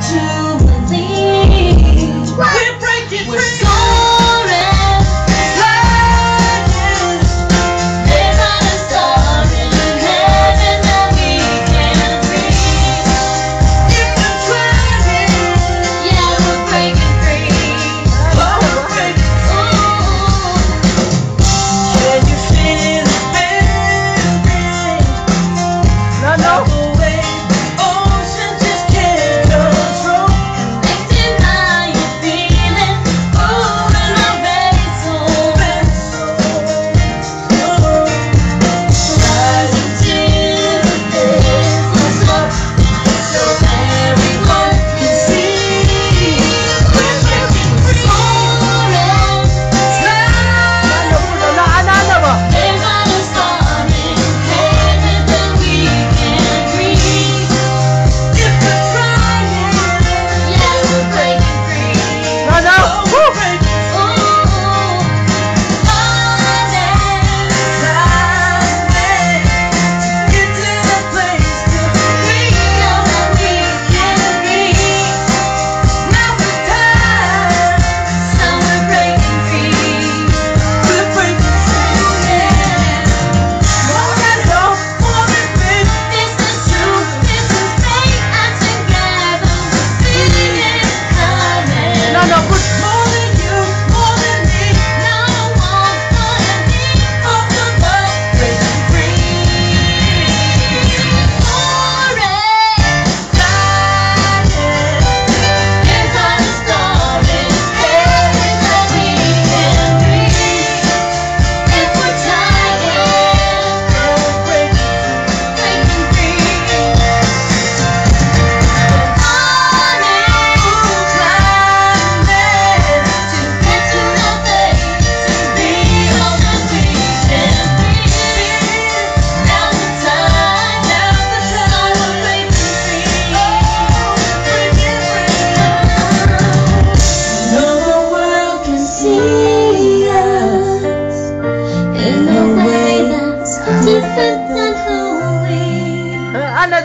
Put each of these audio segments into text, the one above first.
to believe.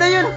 Yeah!